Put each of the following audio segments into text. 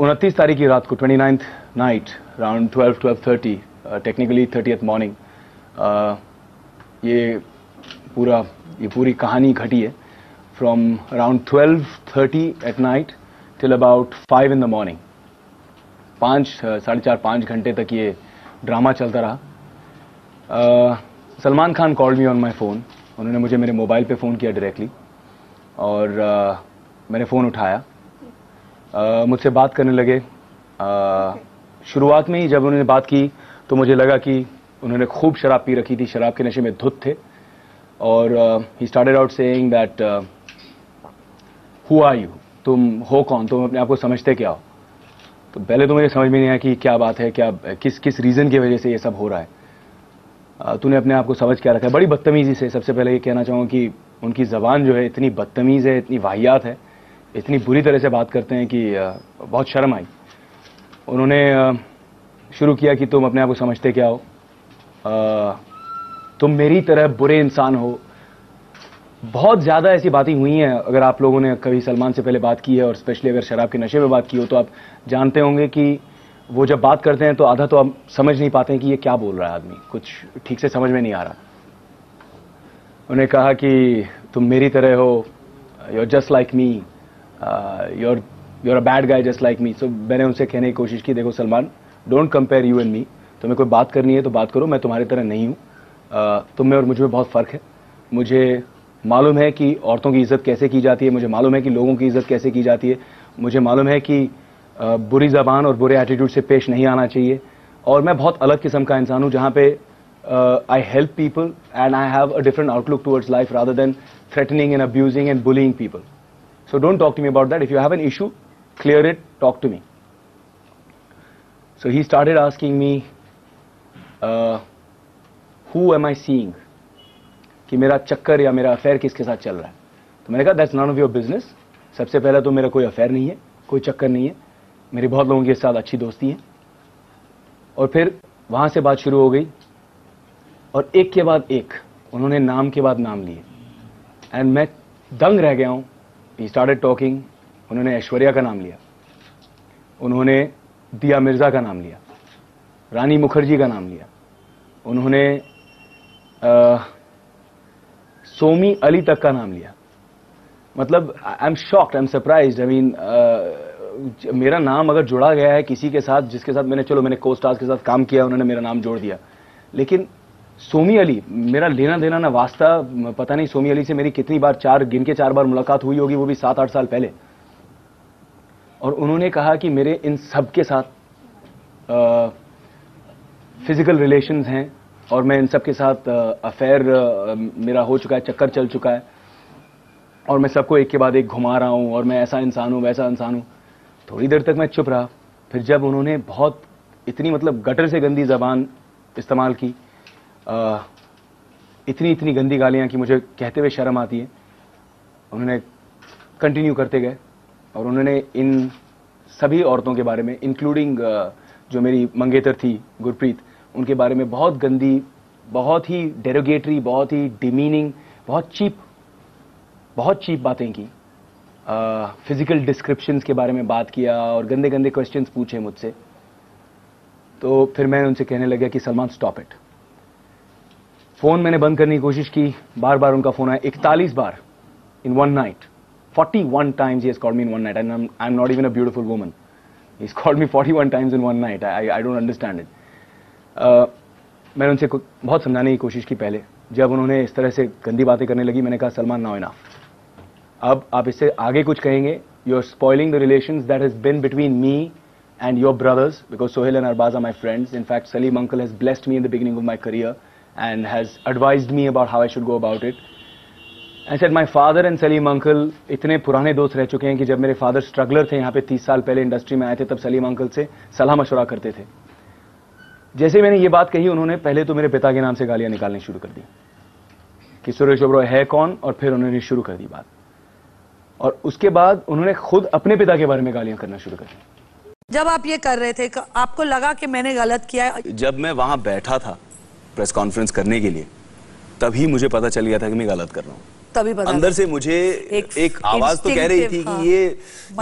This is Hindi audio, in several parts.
उनतीस तारीख की रात को twenty ninth night around twelve twelve thirty technically thirty morning ये पूरा ये पूरी कहानी घटी है। From around twelve thirty at night till about five in the morning पाँच साढ़े चार पाँच घंटे तक ये ड्रामा चलता रहा। Salman Khan call me on my phone उन्होंने मुझे मेरे मोबाइल पे फ़ोन किया डायरेक्टली और uh, मैंने फ़ोन उठाया। uh, मुझसे बात करने लगे। शुरुआत में ही जब उन्होंने बात की तो मुझे लगा कि उन्होंने खूब शराब पी रखी थी, शराब के नशे में धुत थे। और ही started out saying that who are you तुम हो कौन? तुम अपने आप को समझते क्या हो? तो पहले तो मुझे समझ में नहीं आया कि क्या बात है, क्या, किस किस रीज़न की वजह से ये सब हो रहा है। तूने अपने आप को समझ क्या रखा है? बड़ी बदतमीज़ी से सबसे पहले ये कहना चाहूँगा कि उनकी ज़बान जो है इतनी बदतमीज़ है, इतनी वाहियात है। इतनी बुरी तरह से बात करते हैं कि बहुत शर्म आई। उन्होंने शुरू किया कि तुम अपने आप को समझते क्या हो? तुम मेरी तरह बुरे इंसान हो। बहुत ज़्यादा ऐसी बातें हुई हैं। अगर आप लोगों ने कभी सलमान से पहले बात की है और स्पेशली अगर शराब के नशे में बात की हो तो आप जानते होंगे कि वो जब बात करते हैं तो आधा तो आप समझ नहीं पाते हैं कि ये क्या बोल रहा है आदमी। कुछ ठीक से समझ में नहीं आ रहा। उन्हें कहा कि, तुम मेरी तरह हो। You just like me you you're a bad guy just like me so मैंने उनसे कहने की कोशिश की देखो Salman don't compare you and me तुम्हें कोई बात करनी है तो बात करो मैं तुम्हारी तरह नहीं हूँ। Uh, तुम में और मुझमें बहुत फ़र्क है। मुझे मालूम है कि औरतों की इज़्ज़त कैसे की जाती है मुझे मालूम है कि लोगों की इज़्ज़त कैसे की जाती है। मुझे मालूम है कि बुरी ज़बान और बुरे एटीट्यूड से पेश नहीं आना चाहिए। और मैं बहुत अलग किस्म का इंसान हूँ जहाँ पे I help people and I have a different outlook towards life rather than threatening and abusing and bullying people so don't talk to me about that if you have an issue clear it talk to me so he started asking me who am I seeing कि मेरा चक्कर या मेरा अफेयर किसके साथ चल रहा है? तो मैंने कहा that's none of your business सबसे पहले तो मेरा कोई अफेयर नहीं है, कोई चक्कर नहीं है. मेरी बहुत लोगों के साथ अच्छी दोस्ती है. और फिर वहाँ से बात शुरू हो गई। और एक के बाद एक, उन्होंने नाम के बाद नाम लिए। एंड मैं दंग रह गया हूँ। ही स्टार्टेड टॉकिंग उन्होंने ऐश्वर्या का नाम लिया। उन्होंने दिया मिर्ज़ा का नाम लिया। रानी मुखर्जी का नाम लिया। उन्होंने आ, सोमी अली तक का नाम लिया। मतलब I am shocked I am surprise I mean मेरा नाम अगर जुड़ा गया है किसी के साथ जिसके साथ मैंने चलो मैंने को स्टार्स के साथ काम किया उन्होंने मेरा नाम जोड़ दिया। लेकिन सोमी अली, मेरा लेना देना ना वास्ता, पता नहीं सोमी अली से मेरी कितनी बार चार, गिन के चार बार मुलाकात हुई होगी, वो भी सात, आठ साल पहले। और उन्होंने कहा कि मेरे इन सब के साथ फ़िज़िकल रिलेशंस हैं, और मैं इन सब के साथ अफेयर मेरा हो चुका है, चक्कर चल चुका है, और मैं सबको एक के बाद एक घुमा रहा हूँ, और मैं ऐसा इंसान हूँ, वैसा इंसान हूँ। थोड़ी देर तक मैं चुप रहा, फिर जब उन्होंने बहुत इतनी मतलब गटर से गंदी जबान इस्तेमाल की इतनी इतनी गंदी गालियाँ कि मुझे कहते हुए शर्म आती है। उन्होंने कंटिन्यू करते गए और उन्होंने इन सभी औरतों के बारे में इंक्लूडिंग जो मेरी मंगेतर थी, गुरप्रीत, उनके बारे में बहुत गंदी, बहुत ही डेरोगेटरी बहुत ही डिमीनिंग बहुत चीप बहुत चीप बातें की। फ़िज़िकल डिस्क्रिप्शंस के बारे में बात किया और गंदे गंदे क्वेश्चंस पूछे मुझसे। तो फिर मैं उनसे कहने लगा कि, सलमान स्टॉप इट फ़ोन मैंने बंद करने की कोशिश की। बार बार उनका फ़ोन आया। इकतालीस बार in one night 41 times he has called me in one night and I'm, I'm not even a beautiful woman. He's called me 41 times in one night. I, I I don't understand it मैंने उनसे बहुत समझाने की कोशिश की पहले। जब उन्होंने इस तरह से गंदी बातें करने लगी मैंने कहा सलमान नाउ इनफ अब आप इससे आगे कुछ कहेंगे? You are spoiling the relation that has been between me and your brothers because Sohail and Arbaaz are my friends in fact Salim uncle has blessed me in the beginning of my career and has advise me about how I should go about it and set my father and Salim uncle इतने पुराने दोस्त रह चुके हैं कि जब मेरे फादर स्ट्रगलर थे यहाँ पे तीस साल पहले इंडस्ट्री में आए थे तब सलीम अंकल से सलाह मशुरा करते थे। जैसे मैंने ये बात कही उन्होंने पहले तो मेरे पिता के नाम से गालियाँ निकालनी शुरू कर दी कि सुरेश ओबरॉय है कौन और फिर उन्होंने शुरू कर दी बात। और उसके बाद उन्होंने खुद अपने पिता के बारे में गालियाँ करना शुरू कर दी। जब आप ये कर रहे थे आपको लगा कि मैंने गलत किया? जब मैं वहाँ बैठा था प्रेस कॉन्फ्रेंस करने के लिए तभी मुझे पता चल गया था कि मैं गलत कर रहा हूँ। तभी पता अंदर से मुझे एक एक, आवाज़ तो कह रही थी कि हाँ। ये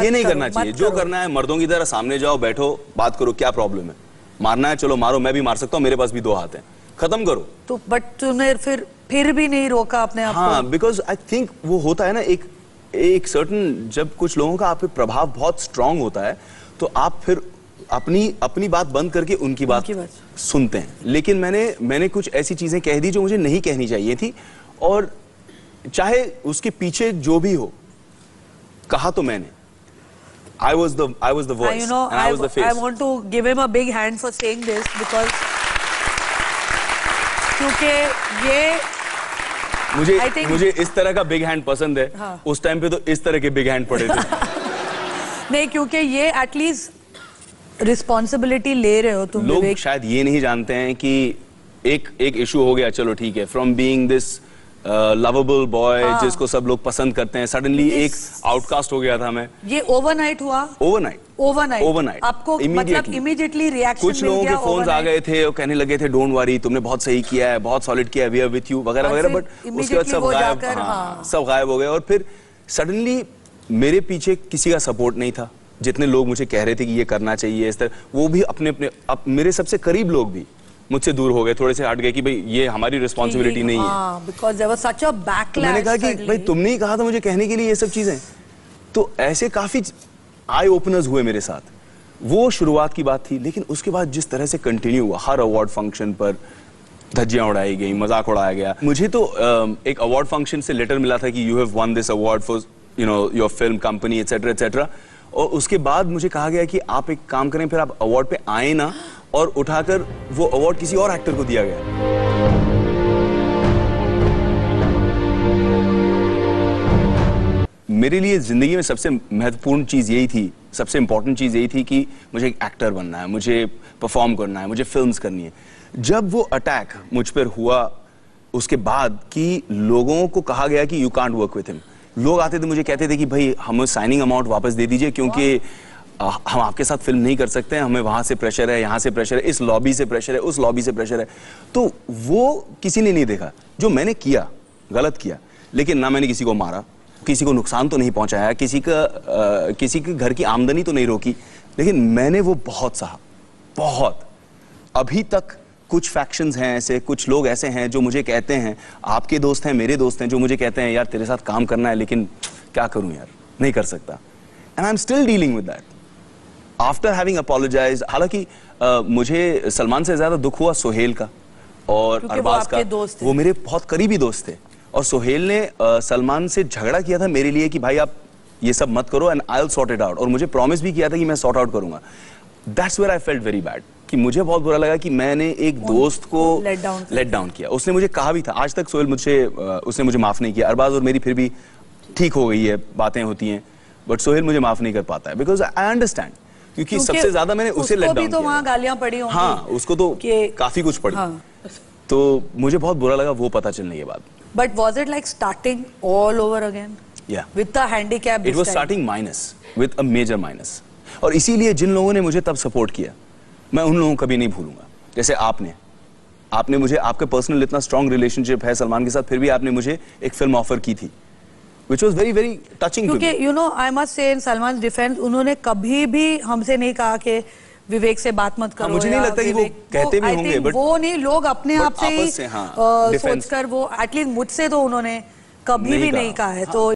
ये नहीं करना चाहिए। जो करना है मर्दों की तरह सामने जाओ बैठो बात करो क्या प्रॉब्लम है? मारना है चलो मारो मैं भी मार सकता हूँ मेरे पास भी दो हाथ हैं। खत्म करो। तो बट तूने फिर फिर भी नहीं रोका अपने आप हाँ बिकॉज़ आई थिंक वो होता है ना एक एक सर्टन जब कुछ लोगों का आप पे प्रभाव बहुत स्ट्रांग होता है तो आप फिर अपनी अपनी बात बंद करके उनकी बात उनकी बात। सुनते हैं। लेकिन मैंने मैंने कुछ ऐसी चीज़ें कह दी जो मुझे नहीं कहनी चाहिए थी। और चाहे उसके पीछे जो भी हो कहा तो मैंने। I was the I was the Uh, voice you know, I I, was the I face want to give him a big hand for saying this because क्योंकि ये मुझे I think- मुझे इस तरह का बिग हैंड पसंद है। हाँ। उस टाइम पे तो इस तरह के बिग हैंड पड़े थे। नहीं क्योंकि ये एटलीस्ट रिस्पॉन्सिबिलिटी ले रहे हो तुम लोग शायद ये नहीं जानते हैं कि एक एक इशू हो गया चलो ठीक है from being this lovable boy. जिसको सब लोग पसंद करते हैं सडनली एक आउटकास्ट हो गया था मैं। ये ओवरनाइट हुआ? Overnight overnight Overnight. आपको मतलब इमीडिएटली रिएक्शन कुछ लोगों के फ़ोन आ गए थे और कहने लगे थे डोंट वरी तुमने बहुत सही किया है बहुत सॉलिड किया है वी आर विथ यू वगैरह वगैरह बट उसके बाद सब गायब हाँ, हाँ। सब गायब हो गए। और फिर सडनली मेरे पीछे किसी का सपोर्ट नहीं था। जितने लोग मुझे कह रहे थे कि ये करना चाहिए इस तरह वो भी अपने अपने अप, मेरे सबसे करीब लोग भी मुझसे दूर हो गए थोड़े से हट गए कि भाई ये हमारी रिस्पॉन्सिबिलिटी नहीं है। Because there was such a backlash मैंने कहा कि भाई तुमने ही कहा था मुझे कहने के लिए ये सब चीज़ें। तो ऐसे काफ़ी आई ओपनर्स हुए मेरे साथ। वो शुरुआत की बात थी लेकिन उसके बाद जिस तरह से कंटिन्यू हुआ हर अवार्ड फ़ंक्शन पर धज्जियाँ उड़ाई गई मज़ाक उड़ाया गया। मुझे तो एक अवार्ड फ़ंक्शन से लेटर मिला था कि you have won this award for you know your film company etcetera etcetera और उसके बाद मुझे कहा गया कि आप एक काम करें, फिर आप अवार्ड पे आए ना और उठाकर वो अवार्ड किसी और एक्टर को दिया गया। मेरे लिए ज़िंदगी में सबसे महत्वपूर्ण चीज़ यही थी, सबसे इंपॉर्टेंट चीज़ यही थी कि मुझे एक एक्टर बनना है, मुझे परफॉर्म करना है, मुझे फिल्म्स करनी है। जब वो अटैक मुझ पर हुआ, उसके बाद कि लोगों को कहा गया कि you can't work with him लोग आते थे मुझे कहते थे कि भाई हमें साइनिंग अमाउंट वापस दे दीजिए क्योंकि अ, हम आपके साथ फ़िल्म नहीं कर सकते हैं हमें वहाँ से प्रेशर है यहाँ से प्रेशर है इस लॉबी से प्रेशर है उस लॉबी से प्रेशर है। तो वो किसी ने नहीं देखा। जो मैंने किया गलत किया लेकिन ना मैंने किसी को मारा किसी को नुकसान तो नहीं पहुँचाया किसी का अ, किसी के घर की आमदनी तो नहीं रोकी लेकिन मैंने वो बहुत सहा बहुत। अभी तक कुछ फैक्शंस हैं ऐसे कुछ लोग ऐसे हैं जो मुझे कहते हैं आपके दोस्त हैं मेरे दोस्त हैं जो मुझे कहते हैं यार तेरे साथ काम करना है लेकिन क्या करूँ यार? नहीं कर सकता. And I am still dealing with that after having apologise हालाँकि मुझे सलमान से ज़्यादा दुख हुआ सोहेल का और अरबाज का। दोस्त वो मेरे बहुत करीबी दोस्त थे। और सोहेल ने सलमान से झगड़ा किया था मेरे लिए कि भाई आप ये सब मत करो and I sort it out और मुझे प्रॉमिस भी किया था कि मैं सॉर्ट आउट करूँगा। That's where I felt very bad कि मुझे बहुत बुरा लगा कि मैंने एक दोस्त को down कर लेट डाउन किया। उसने मुझे कहा भी था आज तक सोहेल मुझसे उसने मुझे माफ़ नहीं किया। अरबाज और मेरी फिर भी ठीक हो गई है बातें होती हैं बट सोहेल मुझे माफ़ नहीं कर पाता है। बिकॉज़ आई अंडरस्टैंड क्योंकि सबसे ज़्यादा मैंने उसे उसको लेट डाउन तो वहाँ। गालियाँ पड़ी होंगी हाँ उसको तो काफ़ी कुछ पड़ी। हाँ। तो मुझे बहुत बुरा लगा वो पता चलने के बाद। But was it like starting all over again या with the handicap it was starting minus with a major minus और इसीलिए जिन लोगों ने मुझे तब सपोर्ट किया मैं उन लोगों को कभी नहीं भूलूँगा। जैसे आपने। आपने मुझे आपका पर्सनल इतना स्ट्रांग रिलेशनशिप है सलमान के साथ फिर भी आपने मुझे एक फ़िल्म ऑफ़र की थी which was very very touching too क्योंकि you know I must say in Salman defence उन्होंने कभी भी हमसे नहीं कहा कि विवेक से बात मत करो मुझे नहीं लगता कि वो कहते भी होंगे, but- वो नहीं लोग अपने आप से ही हाँ, सोचकर वो एटलीस्ट मुझसे तो उन्होंने कभी भी नहीं कहा है। तो